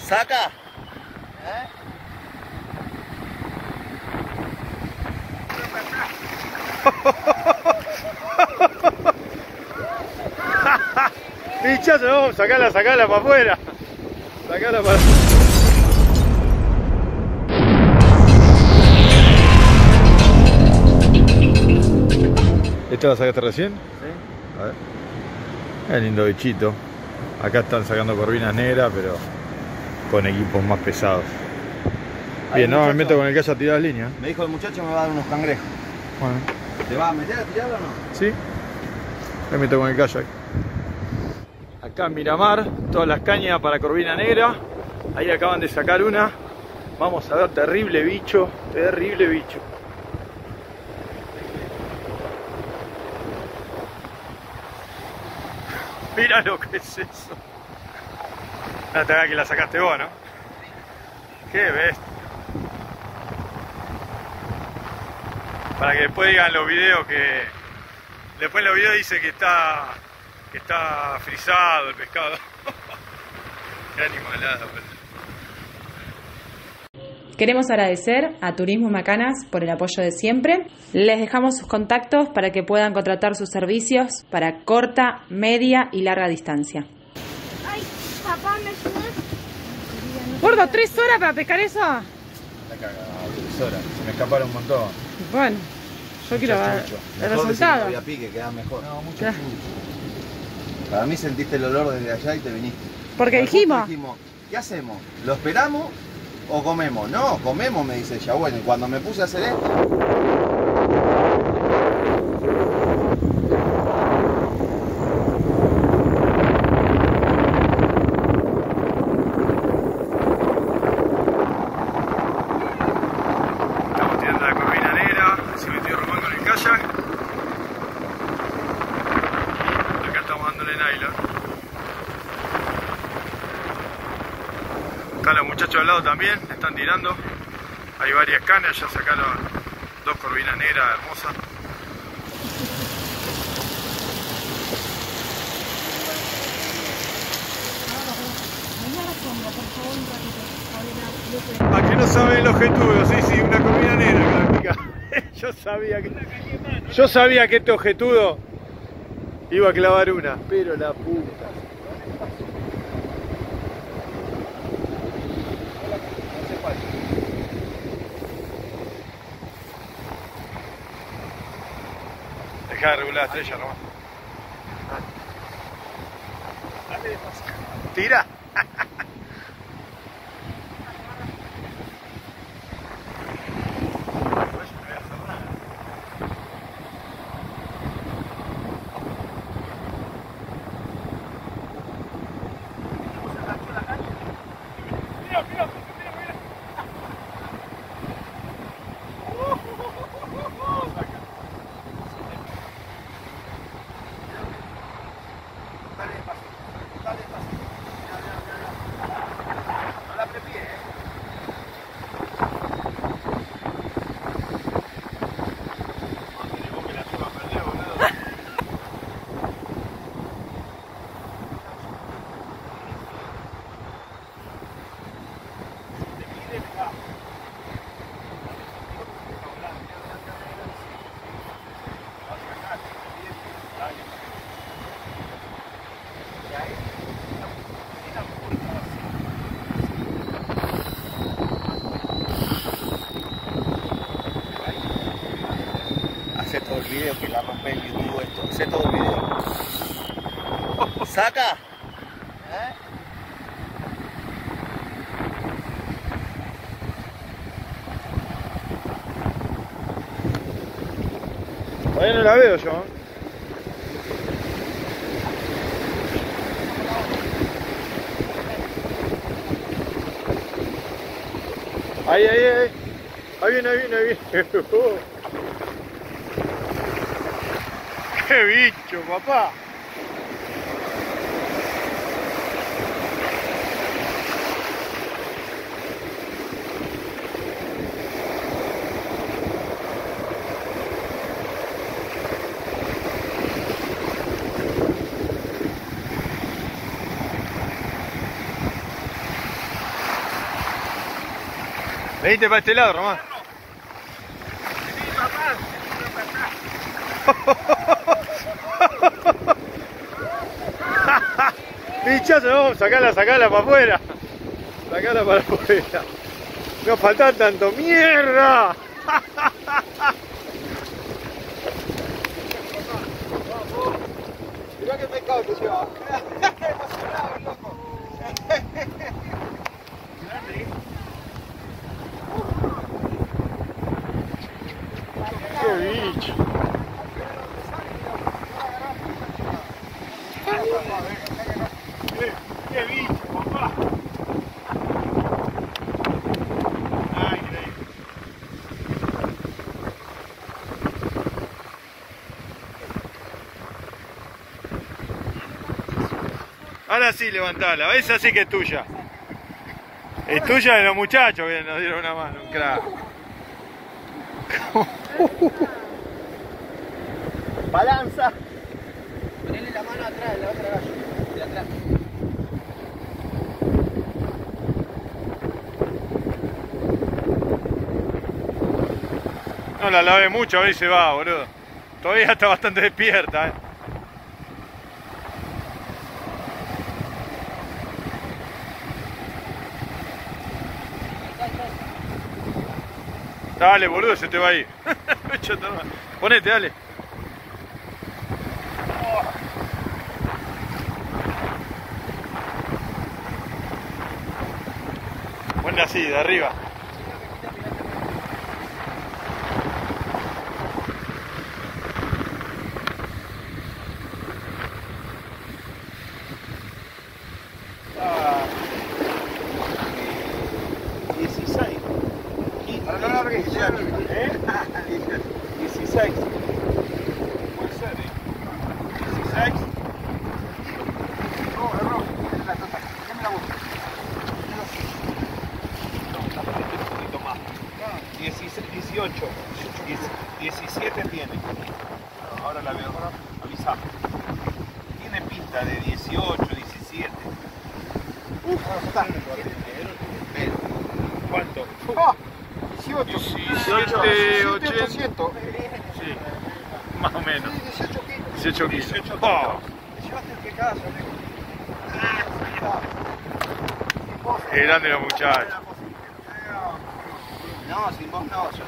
¿Saca? Bichazo, no, sacala, sacala para afuera. Sacala para ¿Esto lo sacaste recién? Sí. A ver. Es lindo bichito. Acá están sacando corvinas negras, pero con equipos más pesados. Bien, no, me meto con el callo a tirar líneas. Me dijo el muchacho me va a dar unos cangrejos. Bueno, ¿Te va a meter a tirarlo o no? ¿sí? Me meto con el kayak. Acá en Miramar, todas las cañas para corvina negra. Ahí acaban de sacar una. Vamos a ver, terrible bicho, terrible bicho. Mira lo que es eso. No te hagas que la sacaste vos, ¿no? Qué bestia. Para que después digan los videos que. Después en los videos dice que está. que está frisado el pescado. Qué animalada, pues. Queremos agradecer a Turismo Macanas por el apoyo de siempre. Les dejamos sus contactos para que puedan contratar sus servicios para corta, media y larga distancia. Gordo, ¿tres horas para pescar eso? La cagada, profesora. Se me escaparon un montón. Bueno, yo quiero ver el que resultado. había pique, queda mejor. No, mucho. Para mí sentiste el olor desde allá y te viniste. Porque dijimos, dijimos, ¿qué hacemos? ¿Lo esperamos o comemos? No, comemos, me dice ella. Bueno, y cuando me puse a hacer esto, Estamos tirando la corvina negra, se metió Román con el kayak. Acá estamos dándole nylon. Acá los muchachos al lado también le están tirando. Hay varias canas, ya sacaron dos corvinas negras hermosas. ¿A qué no saben los jetudos? Sí, sí, una corvina negra. Yo sabía que. Yo sabía que este objetudo iba a clavar una, pero la puta. Deja de regular la estrella nomás. Tira. hace todo el video que la rompe en Todo el video. ¿Saca? ¿Eh? No la veo yo. ¿eh? Ahí, ahí, ahí. Ahí viene, ahí viene, ahí viene. ¡Qué bicho, papá! Venite para este lado, Román. Sí, papá. No, sacala, sacala para afuera. Sacala para afuera. No falta tanto. ¡Mierda! Ahora sí, levantala. Esa sí que es tuya. Es tuya de los muchachos que nos dieron una mano, un crack. Balanza. Ponele la mano atrás, la otra gallo. De atrás. No la lavé mucho, a ver si se va, boludo. Todavía está bastante despierta, eh. Dale, boludo, se te va a ir. Echa tu mano. Ponete, dale. Ponle así, de arriba. Ah. 16. No, no, no, 16. ¿Eh? 16. Puede ser, ¿eh? 16. No, error. La tota. Dame la tapate un poquito más. 16, 18. 17 tiene. Ahora la veo. Avisa. Tiene pinta de 18, 17. Uf, está. ¿Cuánto? Ah, 18. 17, 18, 800. Sí, más o menos. 18 kilos. 18 kilos. 18 Oh, Te llevaste el pecazo, amigo. qué grande los muchachos. No, sin vos no. Yo...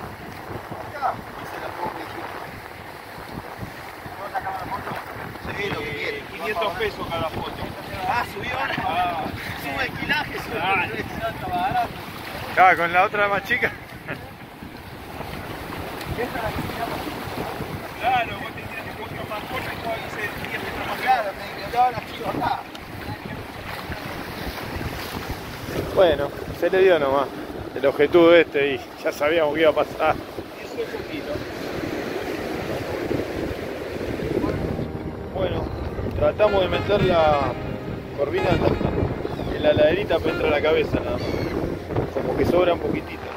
Acá. Lo que quieras. 500 pesos cada foto. Ah, subió ahora. Ah, Sube alquilaje, sube. Ah, Ah, con la otra más chica. Claro, vos tenías que coger más cosas y yo hice 10 metros más Claro, me quedaban las chivas acá. Bueno, se le dio nomás el objetivo este y ya sabíamos que iba a pasar. 18 kilos. Bueno, tratamos de meter la corvina en la, en la laderita para entrar a la cabeza nada más. Como que sobra un poquitito.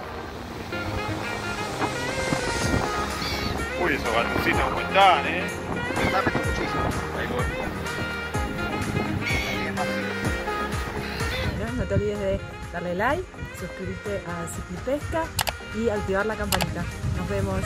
Uy, esos gatoncitos cómo están, eh. Muchísimo. Ahí voy. Ahí es más fácil. Bueno, no te olvides de darle like, suscribirte a Ciclipesca y activar la campanita. Nos vemos.